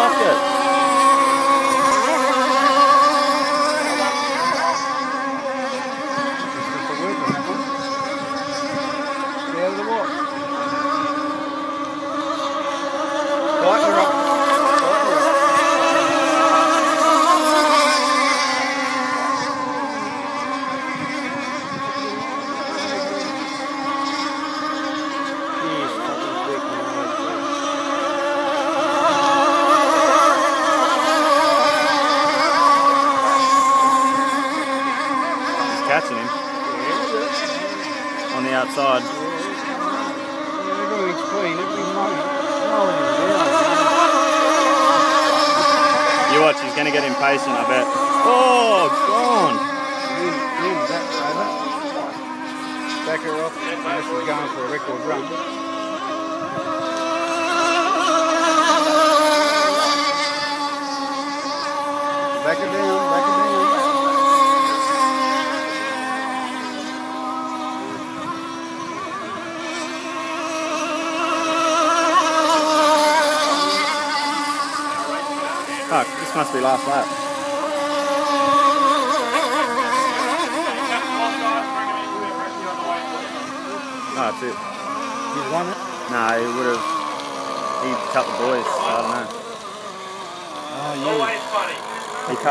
fuck it. catching him. On the outside. You watch, he's going to get impatient, I bet. Oh, gone! Back her off, and this is going for a record run. back down, back it down. Fuck, this must be last lap. Oh, that's it. He's won it. No, he would have. He cut the boys. I don't know. Oh, yeah. Always funny. He cut